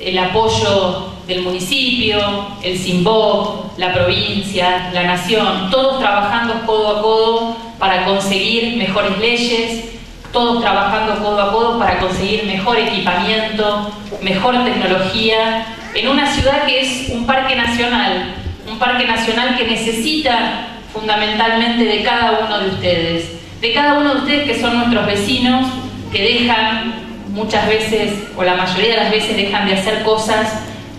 el apoyo del municipio, el SIMBOC, la provincia, la nación, todos trabajando codo a codo para conseguir mejores leyes, todos trabajando codo a codo para conseguir mejor equipamiento, mejor tecnología, en una ciudad que es un parque nacional, un parque nacional que necesita fundamentalmente de cada uno de ustedes, de cada uno de ustedes que son nuestros vecinos, que dejan muchas veces, o la mayoría de las veces, dejan de hacer cosas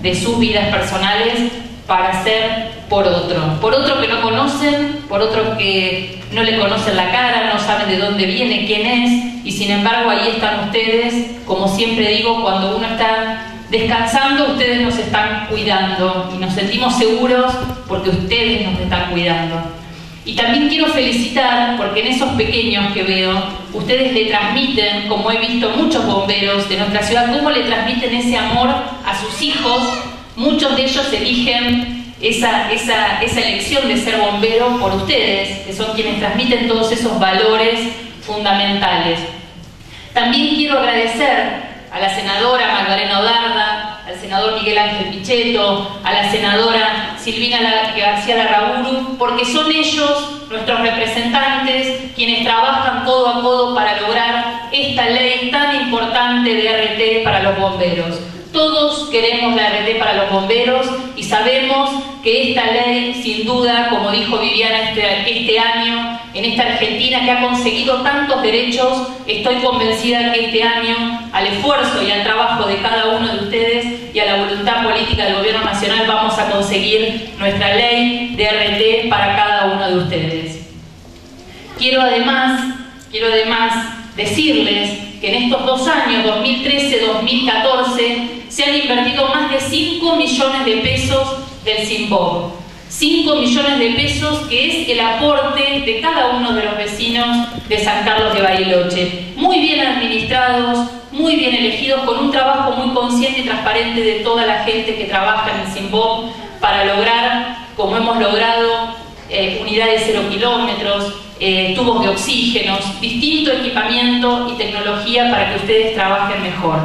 de sus vidas personales para hacer por otro. Por otro que no conocen, por otro que no le conocen la cara, no saben de dónde viene, quién es, y sin embargo ahí están ustedes, como siempre digo, cuando uno está descansando, ustedes nos están cuidando y nos sentimos seguros porque ustedes nos están cuidando. Y también quiero felicitar, porque en esos pequeños que veo, ustedes le transmiten, como he visto muchos bomberos de nuestra ciudad, cómo le transmiten ese amor a sus hijos. Muchos de ellos eligen esa, esa, elección de ser bombero por ustedes, que son quienes transmiten todos esos valores fundamentales. También quiero agradecer a la senadora Magdalena Odarda, al senador Miguel Ángel Pichetto, a la senadora Silvina García Larraburu, porque son ellos, nuestros representantes, quienes trabajan codo a codo para lograr esta ley tan importante de RT para los bomberos. Todos queremos la RT para los bomberos y sabemos que esta ley, sin duda, como dijo Viviana este, este, año, en esta Argentina que ha conseguido tantos derechos, estoy convencida que este año, al esfuerzo y al trabajo de cada y a la voluntad política del Gobierno Nacional, vamos a conseguir nuestra ley de RT para cada uno de ustedes. Quiero además, quiero además decirles que en estos dos años, 2013-2014, se han invertido más de 5 millones de pesos del SIMBOB. 5 millones de pesos que es el aporte de cada uno de los vecinos de San Carlos de Bariloche. Muy bien administrados, muy bien elegidos, con un trabajo muy consciente y transparente de toda la gente que trabaja en el SIMBOB para lograr, como hemos logrado, eh, unidades cero kilómetros, eh, tubos de oxígenos, distinto equipamiento y tecnología para que ustedes trabajen mejor.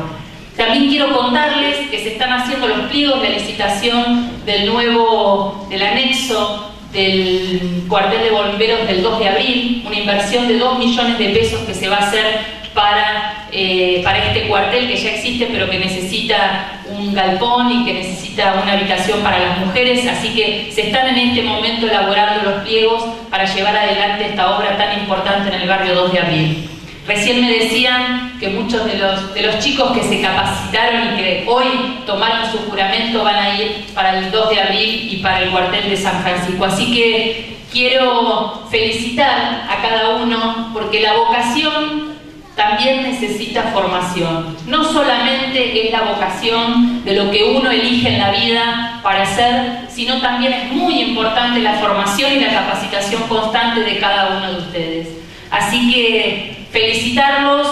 También quiero contarles que se están haciendo los pliegos de licitación del nuevo, del anexo del cuartel de bomberos del 2 de abril, una inversión de 2 millones de pesos que se va a hacer para, eh, para este cuartel que ya existe pero que necesita un galpón y que necesita una habitación para las mujeres, así que se están en este momento elaborando los pliegos para llevar adelante esta obra tan importante en el barrio 2 de abril. Recién me decían que muchos de los, de los chicos que se capacitaron y que hoy tomaron su juramento van a ir para el 2 de abril y para el cuartel de San Francisco. Así que quiero felicitar a cada uno porque la vocación también necesita formación. No solamente es la vocación de lo que uno elige en la vida para hacer, sino también es muy importante la formación y la capacitación constante de cada uno de ustedes. Así que felicitarlos,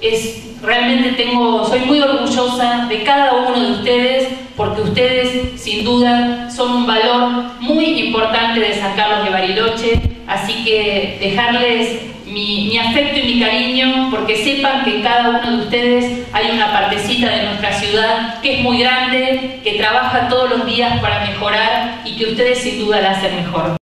es, realmente tengo, soy muy orgullosa de cada uno de ustedes porque ustedes sin duda son un valor muy importante de San Carlos de Bariloche, así que dejarles mi, mi, afecto y mi cariño porque sepan que cada uno de ustedes hay una partecita de nuestra ciudad que es muy grande, que trabaja todos los días para mejorar y que ustedes sin duda la hacen mejor.